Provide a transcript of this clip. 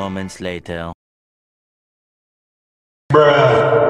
moments later. Bruh.